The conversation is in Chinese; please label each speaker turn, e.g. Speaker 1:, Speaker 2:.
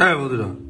Speaker 1: 哎，王队长。